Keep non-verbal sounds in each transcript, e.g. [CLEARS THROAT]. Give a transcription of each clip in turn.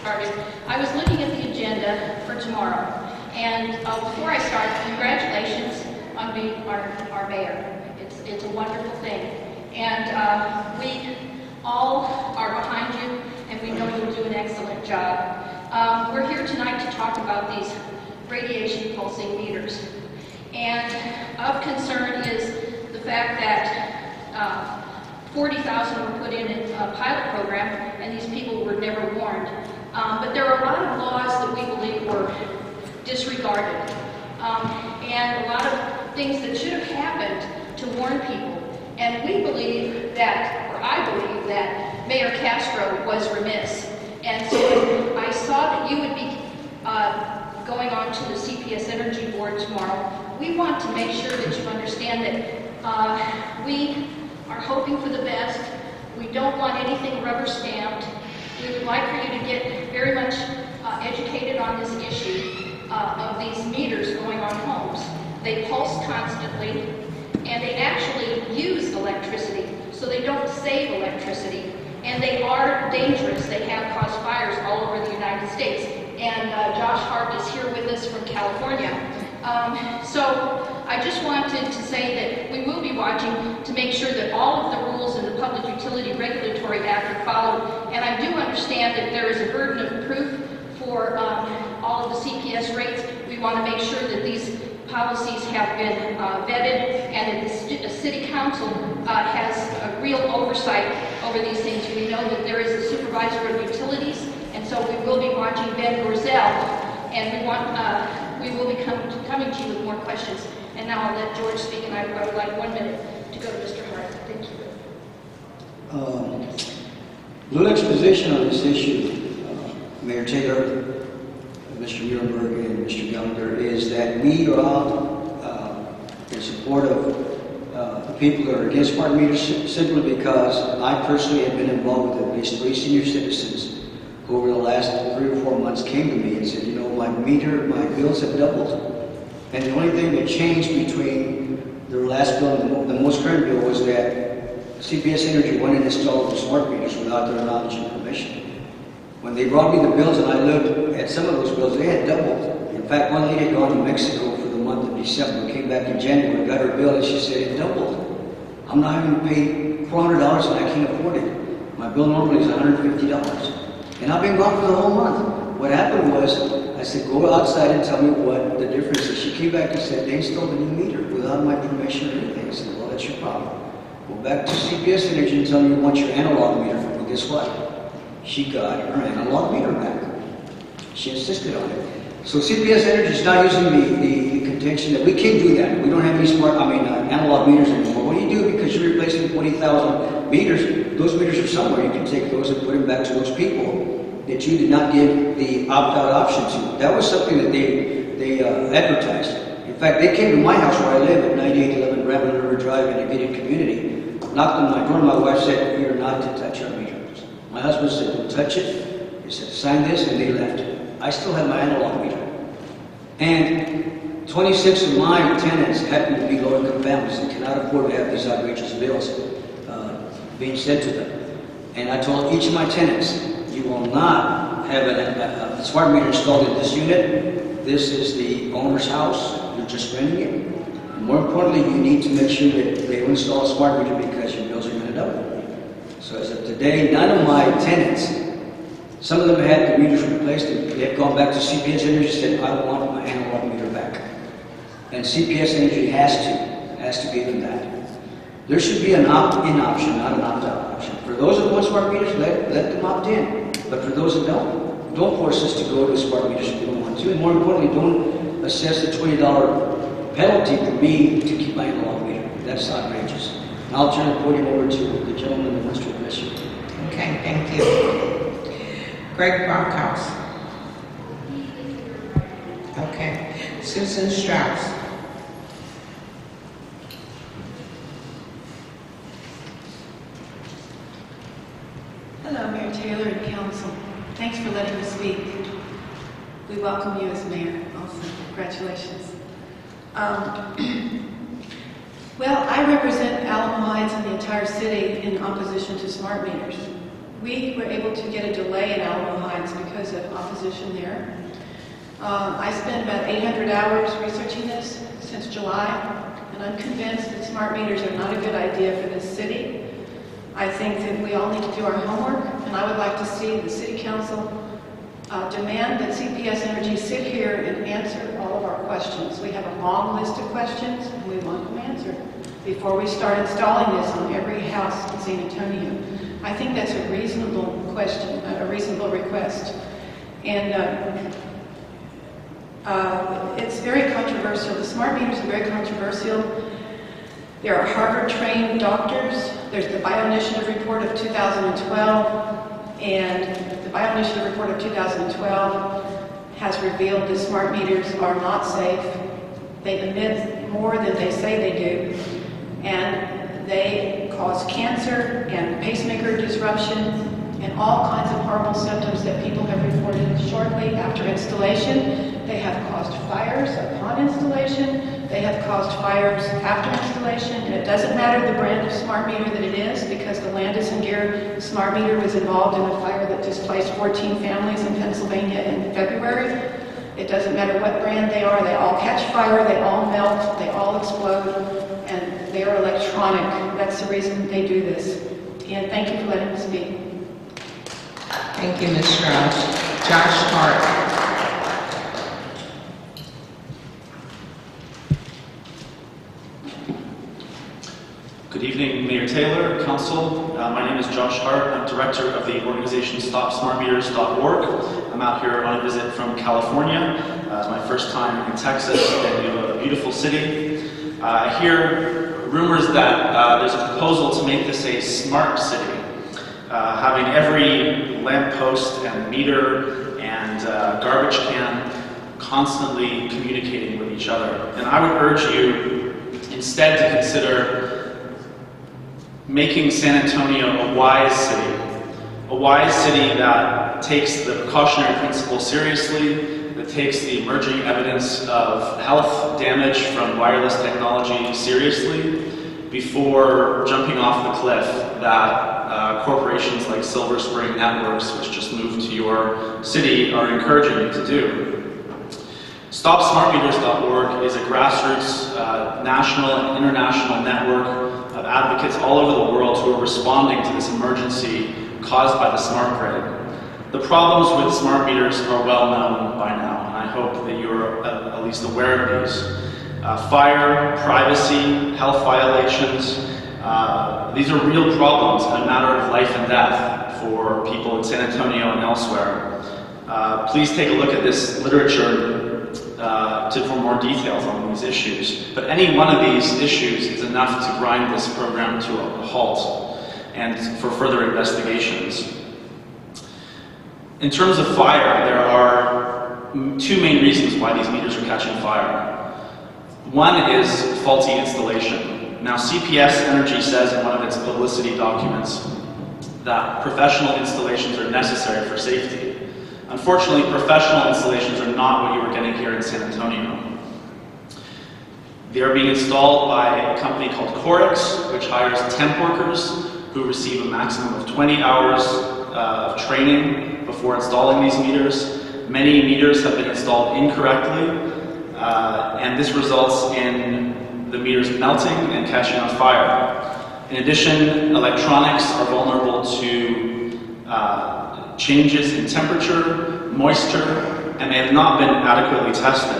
Started. I was looking at the agenda for tomorrow, and uh, before I start, congratulations on being our, our mayor. It's, it's a wonderful thing. And uh, we all are behind you, and we know you'll do an excellent job. Um, We're here tonight to talk about these radiation pulsing meters. And of concern is the fact that uh, 40,000 were put in a pilot program, and these people were never warned. Um, But there are a lot of laws that we believe were disregarded, Um, and a lot of things that should have happened to warn people. And we believe that, or I believe that Mayor Castro was remiss. And so I saw that you would be uh, going on to the CPS Energy Board tomorrow. We want to make sure that you understand that uh, we are hoping for the best. We don't want anything rubber stamped. We would like for you to get very much uh, educated on this issue uh, of these meters going on homes. They pulse constantly, and they actually use electricity, so they don't save electricity. And they are dangerous. They have caused fires all over the United States. And uh, Josh Hart is here with us from California. Um, so I just wanted to say that we will be watching to make sure that all of the rules in the Public Utility Regulatory Act are followed. And I do understand that there is a burden of proof for um, all of the CPS rates. We want to make sure that these policies have been uh, vetted and that the sti- city council uh, has a real oversight over these things. We know that there is a supervisor of utilities, and so we will be watching Ben Gorzell, and we want, uh, we will be com- coming to you with more questions. And now I'll let George speak, and I I would like one minute to go to Mr. Hart. Thank you. Um, Little exposition on this issue, uh, Mayor Taylor, Mr. Muhlenberg, and Mr. Gallagher, is that we are all uh, in support of uh, the people that are against smart meters simply because I personally have been involved with at least three senior citizens who over the last three or four months came to me and said, you know, my meter, my bills have doubled. And the only thing that changed between the last bill and the most current bill was that CPS Energy went and installed the smart meters without their knowledge and permission. When they brought me the bills and I looked at some of those bills, they had doubled. In fact, one lady had gone to Mexico for the month of December, came back in January, got her bill, and she said it doubled. I'm not having to pay $400 and I can't afford it. My bill normally is $150. And I've been gone for the whole month. What happened was, I said, go outside and tell me what the difference is. She came back and said, they installed a new meter without my permission or anything. I said, well, that's your problem. Go back to CPS Energy and tell them you want your analog meter from me. Guess what? She got her analog meter back. She insisted on it. So CPS Energy is not using the, the, the contention that we can't do that. We don't have any smart, I mean, uh, analog meters anymore. What do you do? Because you're replacing 20,000 meters. Those meters are somewhere. You can take those and put them back to those people that you did not give the opt-out option to. That was something that they, they uh, advertised. In fact, they came to my house where I live at 9811 Rabbit River Drive in a gated community, knocked on my door, and my wife said, you're not to touch our meters. My husband said, don't touch it. He said, sign this, and they left. I still have my analog meter. And 26 of my tenants happen to be low-income families and cannot afford to have these outrageous bills uh, being sent to them. And I told each of my tenants, you will not have a, a, a smart meter installed in this unit. This is the owner's house. You're just renting it. More importantly, you need to make sure that they install a smart meter because your bills are going to double. So as of today, none of my tenants some of them had the meters replaced, They've gone back to CPS Energy and said, I want my analog meter back. And CPS Energy has to, has to give them that. There should be an opt-in option, not an opt-out option. For those that want smart meters, let, let them opt in. But for those that don't, don't force us to go to smart meters if we don't want to. And more importantly, don't assess the $20 penalty for me to keep my analog meter. That's outrageous. And I'll turn the podium over to the gentleman wants to address you. Okay, thank you. Greg Brockhouse. Okay, Susan Strauss. Hello, Mayor Taylor and council. Thanks for letting me speak. We welcome you as mayor also. Congratulations. Um, [CLEARS THROAT] Well, I represent Alamo Heights and the entire city in opposition to smart meters. We were able to get a delay in Alamo Heights because of opposition there. Uh, I spent about 800 hours researching this since July, and I'm convinced that smart meters are not a good idea for this city. I think that we all need to do our homework, and I would like to see the city council uh, demand that CPS Energy sit here and answer all of our questions. We have a long list of questions, and we want them answered before we start installing this on every house in San Antonio. I think that's a reasonable question, a reasonable request. And uh, uh, it's very controversial. The smart meters are very controversial. There are Harvard-trained doctors. There's the Bioinitiative report of 2012, and the Bioinitiative report of 2012 has revealed that smart meters are not safe. They emit more than they say they do, and they cause cancer and pacemaker disruption and all kinds of horrible symptoms that people have reported shortly after installation. They have caused fires upon installation. They have caused fires after installation, and it doesn't matter the brand of smart meter that it is, because the Landis and Gyr smart meter was involved in a fire that displaced 14 families in Pennsylvania in February. It doesn't matter what brand they are, they all catch fire, they all melt, they all explode, and they are electronic. That's the reason they do this. And thank you for letting me speak. Thank you, Ms. Strauss. Josh Hart. Good evening, Mayor Taylor, Council. Uh, my name is Josh Hart. I'm director of the organization StopSmartMeters.org. I'm out here on a visit from California. Uh, it's my first time in Texas, and we have a beautiful city. Uh, I hear rumors that uh, there's a proposal to make this a smart city, uh, having every lamppost and meter and uh, garbage can constantly communicating with each other. And I would urge you instead to consider making San Antonio a wise city, a wise city that takes the precautionary principle seriously, that takes the emerging evidence of health damage from wireless technology seriously before jumping off the cliff that uh, corporations like Silver Spring Networks, which just moved to your city, are encouraging you to do. StopSmartMeters.org is a grassroots uh, national and international network advocates all over the world who are responding to this emergency caused by the smart grid. The problems with smart meters are well known by now, and I hope that you're at, least aware of these. Uh, fire, privacy, health violations, uh, these are real problems and a matter of life and death for people in San Antonio and elsewhere. Uh, please take a look at this literature uh, to, for more details on these issues. But any one of these issues is enough to grind this program to a halt and for further investigations. In terms of fire, there are two main reasons why these meters are catching fire. One is faulty installation. Now, CPS Energy says in one of its publicity documents that professional installations are necessary for safety. Unfortunately, professional installations are not what you are getting here in San Antonio. They are being installed by a company called Corix, which hires temp workers who receive a maximum of 20 hours uh, of training before installing these meters. Many meters have been installed incorrectly, uh, and this results in the meters melting and catching on fire. In addition, electronics are vulnerable to uh, changes in temperature, moisture, and they have not been adequately tested.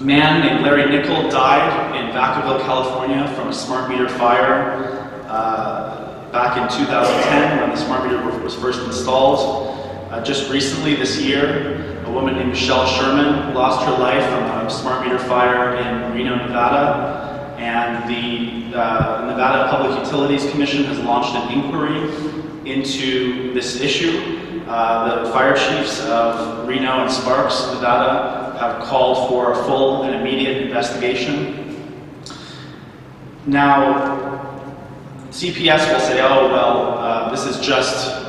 A man named Larry Nickel died in Vacaville, California from a smart meter fire uh, back in 2010 when the smart meter was first installed. Uh, just recently this year, a woman named Michelle Sherman lost her life from a smart meter fire in Reno, Nevada. And the uh, Nevada Public Utilities Commission has launched an inquiry into this issue. Uh, the fire chiefs of Reno and Sparks, Nevada, have called for a full and immediate investigation. Now, CPS will say, oh, well, uh, this is just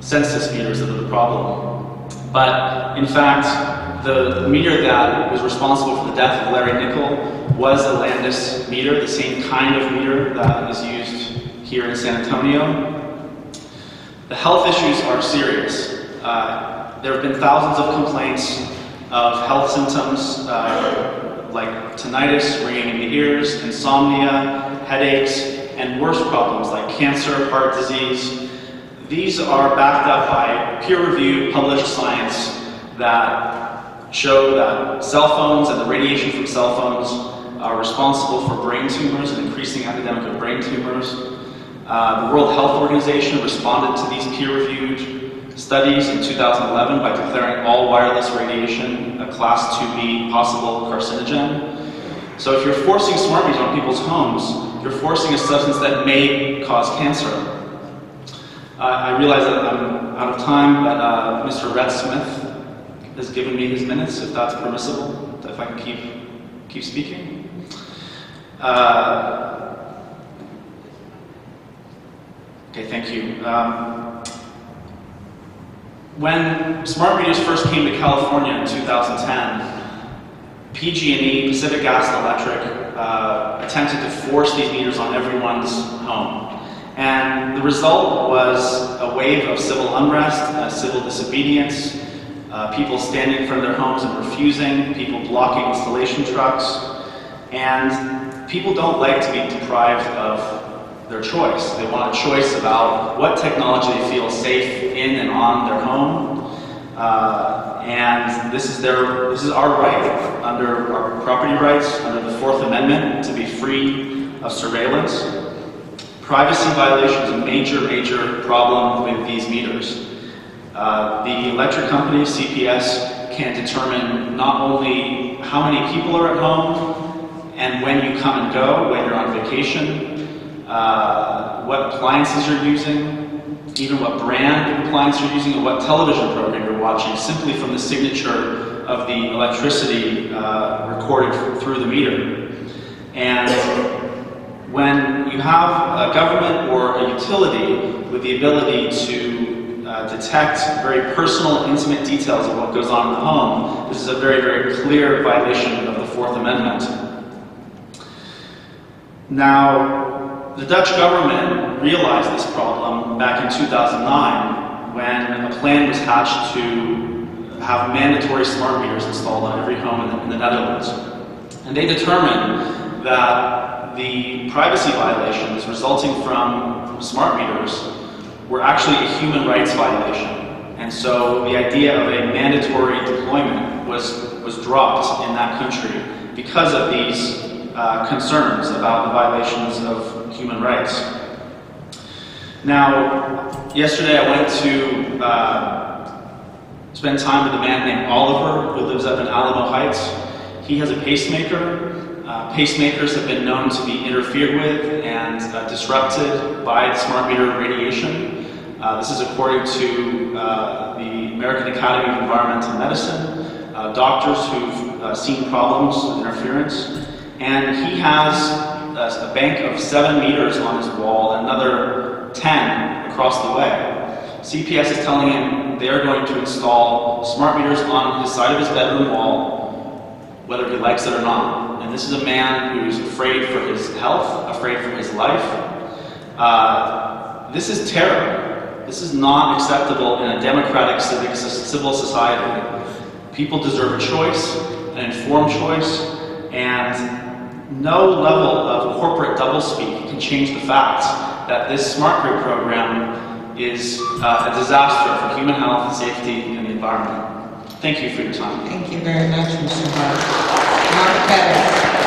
Sensus meters that are the problem. But in fact, the meter that was responsible for the death of Larry Nichol was a Landis meter, the same kind of meter that is used here in San Antonio. The health issues are serious. Uh, there have been thousands of complaints of health symptoms uh, like tinnitus, ringing in the ears, insomnia, headaches, and worse problems like cancer, heart disease. These are backed up by peer-reviewed published science that show that cell phones and the radiation from cell phones are responsible for brain tumors and increasing epidemic of brain tumors. Uh, the World Health Organization responded to these peer-reviewed studies in 2011 by declaring all wireless radiation a Class 2B possible carcinogen. So if you're forcing smart meters on people's homes, you're forcing a substance that may cause cancer. Uh, I realize that I'm out of time, but uh, Mr. Rhett Smith has given me his minutes, if that's permissible, if I can keep, keep speaking. Uh, Okay, thank you. Um, when smart meters first came to California in 2010, PG&E, Pacific Gas and Electric, uh, attempted to force these meters on everyone's home. And the result was a wave of civil unrest, uh, civil disobedience, uh, people standing of their homes and refusing, people blocking installation trucks, and people don't like to be deprived of their choice. They want a choice about what technology they feel safe in and on their home. Uh, and this is their, this is our right under our property rights, under the Fourth Amendment, to be free of surveillance. Privacy violation is a major, major problem with these meters. Uh, the electric company, CPS, can determine not only how many people are at home and when you come and go, when you're on vacation, uh, what appliances you're using, even what brand appliance you're using, and what television program you're watching, simply from the signature of the electricity uh, recorded through the meter. And when you have a government or a utility with the ability to uh, detect very personal, intimate details of what goes on in the home, this is a very, very clear violation of the Fourth Amendment. Now, the Dutch government realized this problem back in 2009 when a plan was hatched to have mandatory smart meters installed on every home in the, in the Netherlands. And they determined that the privacy violations resulting from smart meters were actually a human rights violation. And so the idea of a mandatory deployment was, was dropped in that country because of these uh, concerns about the violations of human rights. Now, yesterday I went to uh, spend time with a man named Oliver who lives up in Alamo Heights. He has a pacemaker. Uh, pacemakers have been known to be interfered with and uh, disrupted by smart meter radiation. Uh, this is according to the American Academy of Environmental Medicine, uh, doctors who've uh, seen problems with interference. And he has a, a bank of seven meters on his wall, another 10 across the way. CPS is telling him they're going to install smart meters on his side of his bedroom wall, whether he likes it or not. And this is a man who's afraid for his health, afraid for his life. Uh, this is terror. This is not acceptable in a democratic civic, civil society. People deserve a choice, an informed choice, and no level of corporate doublespeak can change the fact that this smart grid program is uh, a disaster for human health, and safety, and the environment. Thank you for your time. Thank you very much, Mr. Hart. Mark Pettis.